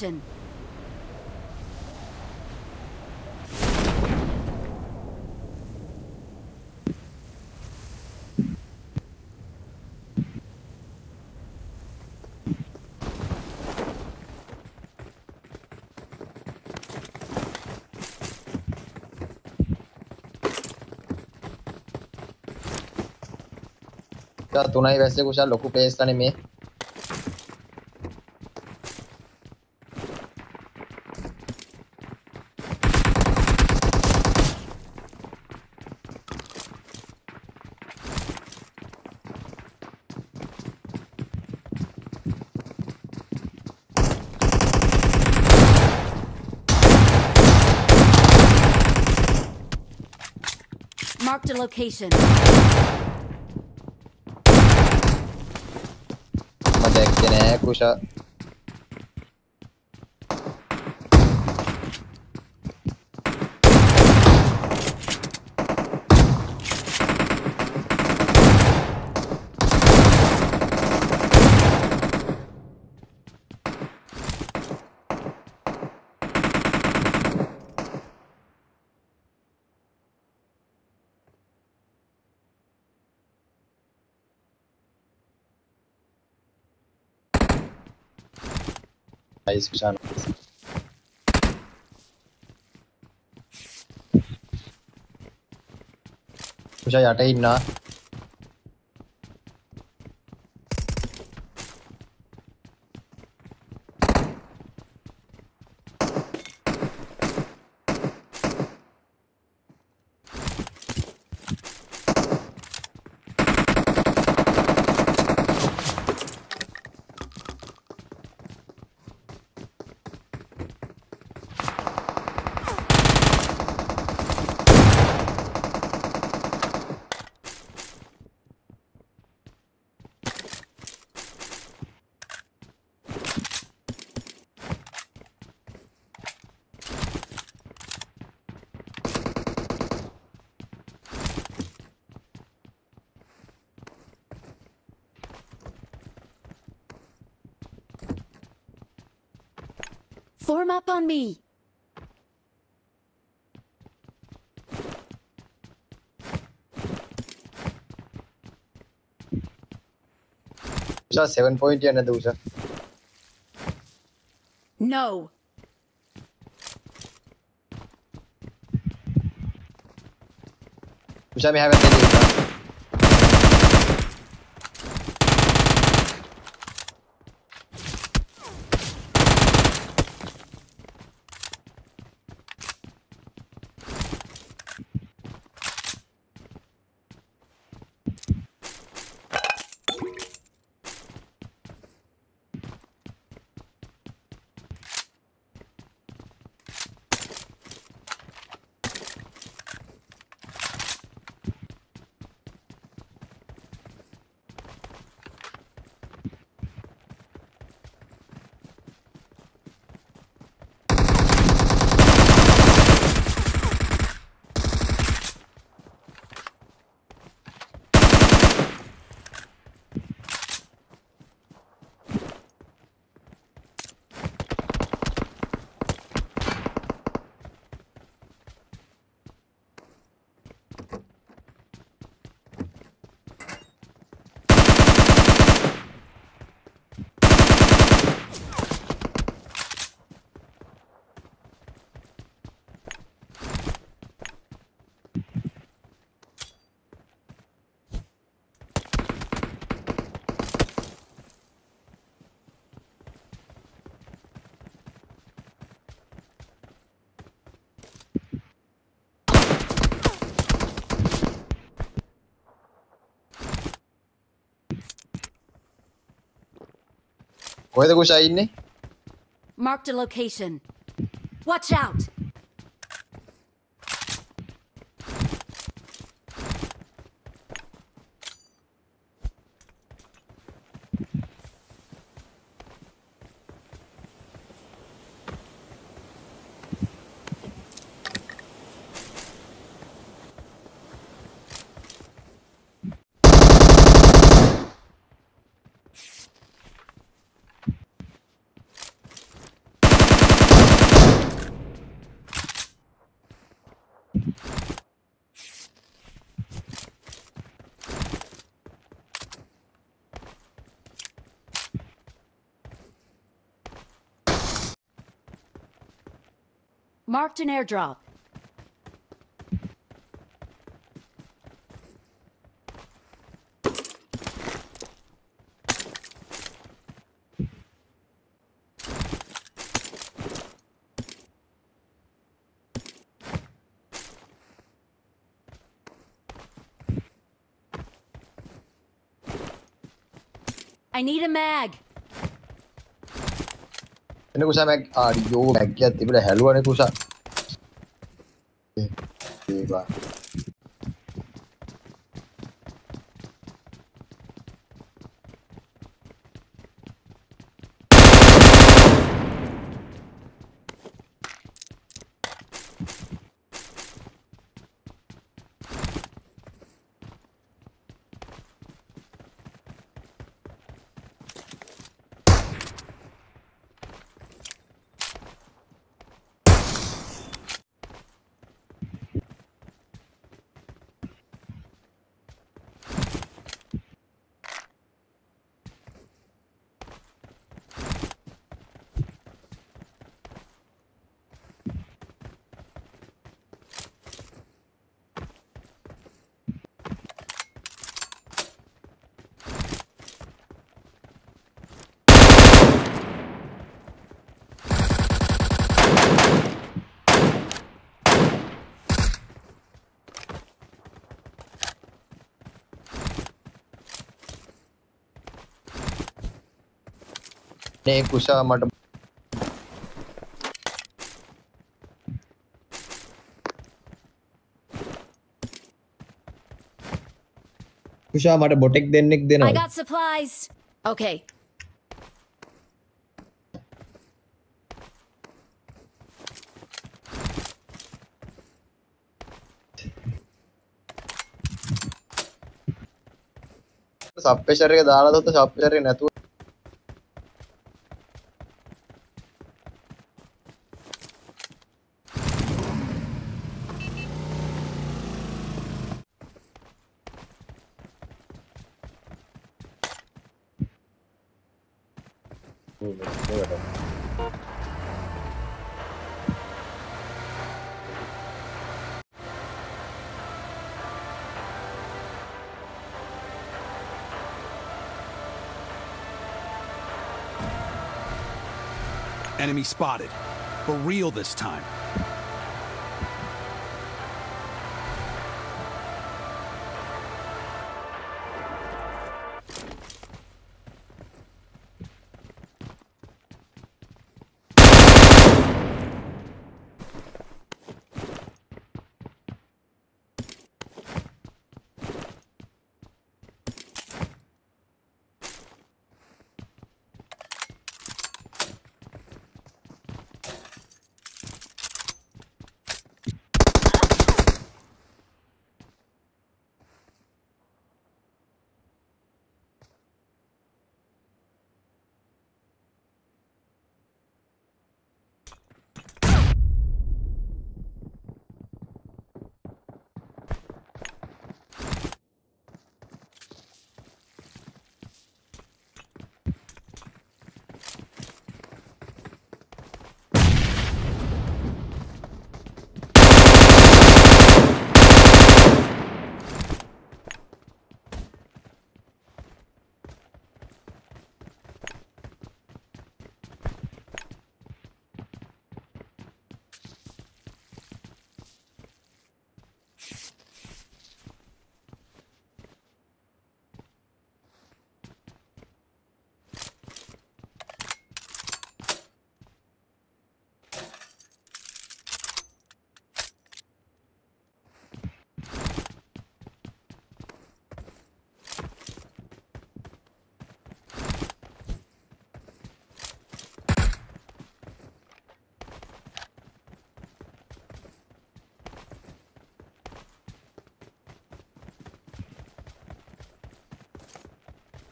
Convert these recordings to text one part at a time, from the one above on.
Action! tuna ei veste cu șa locul pe ăsta nimic. Marked a location. I'm push up? highest channel. Should I attain now? Form up on me. Seven point yeah. No. Usha, we have a කොහෙද කුෂා ඉන්නේ Marked a location. Watch out. Marked an airdrop. I need a mag. එන කුසා මැග් ආඩියෝ මැග් එකක් තිබිලා හැලුවනේ කුසා මේ කුෂා මට කුෂා මට බොටෙක් දෙන්නෙක් දෙනවා. I got supplies. Okay. Sub pressure එක දාලා දොත් සබ් ප්‍රෙෂර් එක නැතුව Enemy spotted. For real this time.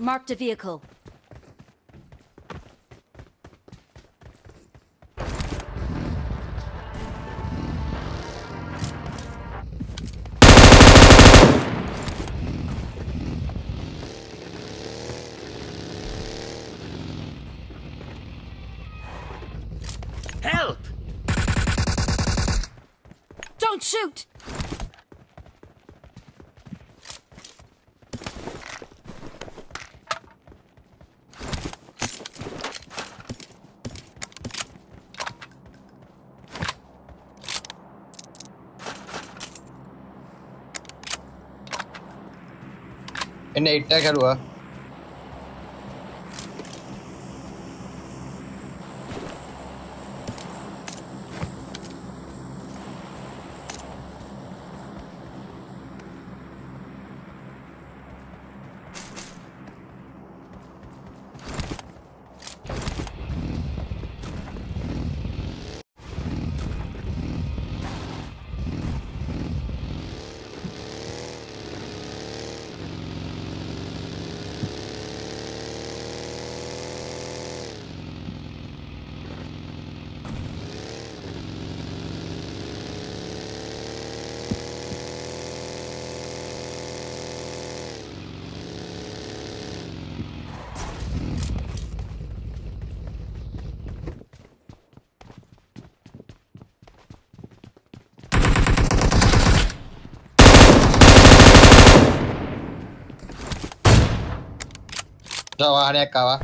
Marked a vehicle. इन्हें इटैक करूँगा trabajaré acá, ¿va?